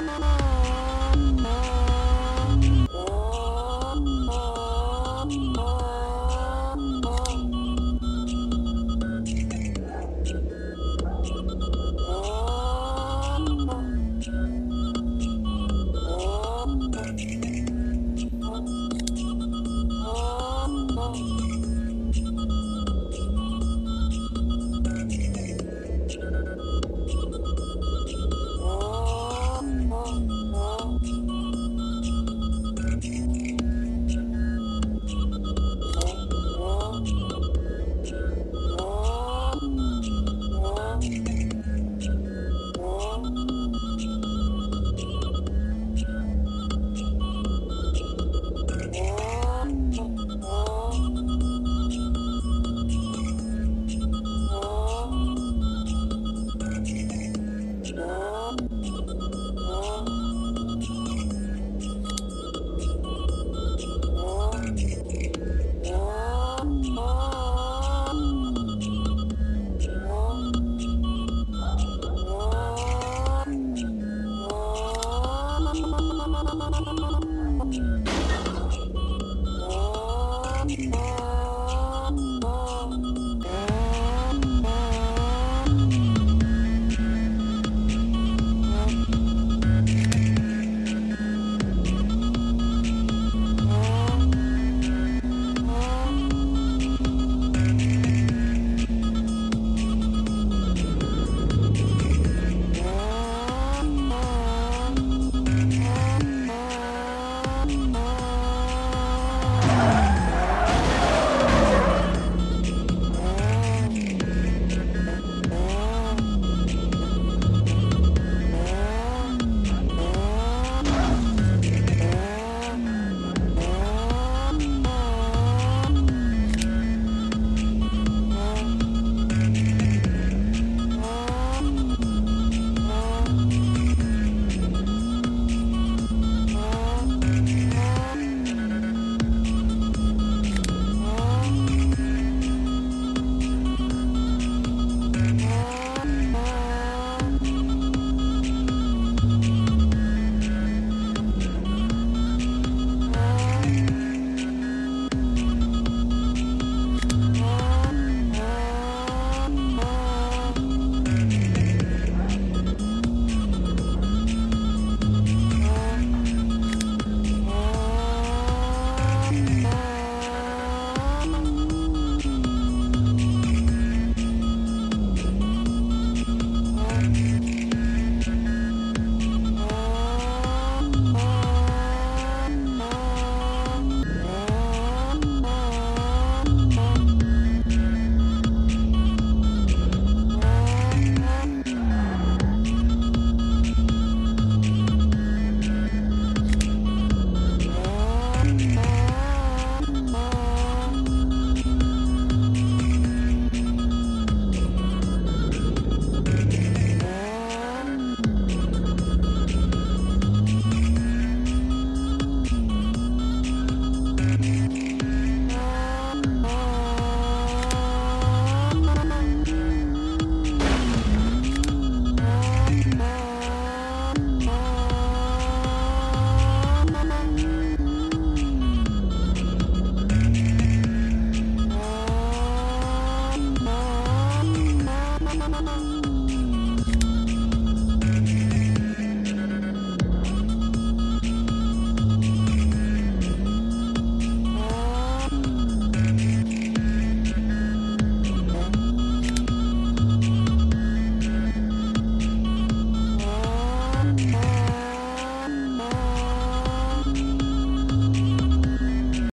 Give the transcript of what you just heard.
Oh, oh, oh.